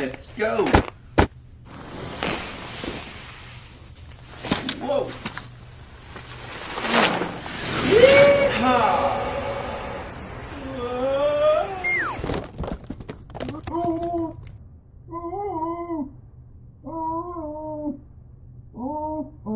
Let's go! Whoa. Yeehaw. Oh, oh, oh, oh.